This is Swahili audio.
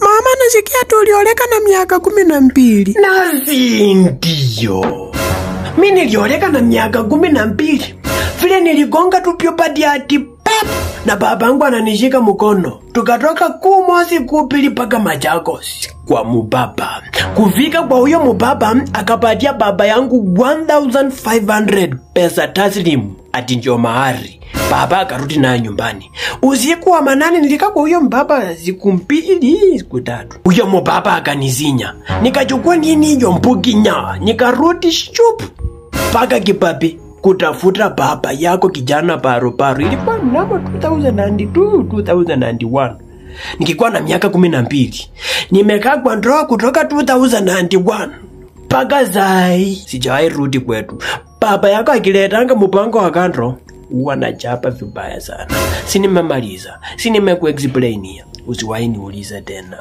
Mama, nasikia ulioleka na miaka kumi na mbili. Nazi ndiyo. Mi nilioleka na miaka kumi na mbili. Vile niligonga tu pyopadi ati pep na babangu ananishika mkono, tukatoka Kumosi kupili mpaka Machakos kwa mubaba. Kufika kwa huyo mubaba, akapatia baba yangu 1500 pesa taslimu ati njo mahari. Baba akarudi nayo nyumbani. Usiku wa manane nilikaa kwa huyo mbaba siku mbili siku tatu. Huyo mbaba akanizinya, nikachukua nini hiyo mbuginya, nikarudi shup mpaka Kibabi kutafuta baba yako kijana paruparu. Ilikuwa mnamo 2002 2001 nikikuwa na miaka kumi na mbili. Nimekaa kwa ndoa kutoka 2001 mpaka zai sijawahi rudi kwetu. Baba yako akiletanga mpango wa kando huwa nachapa vibaya sana. Si nimemaliza, si nimekuexplainia, usiwahi niulize tena.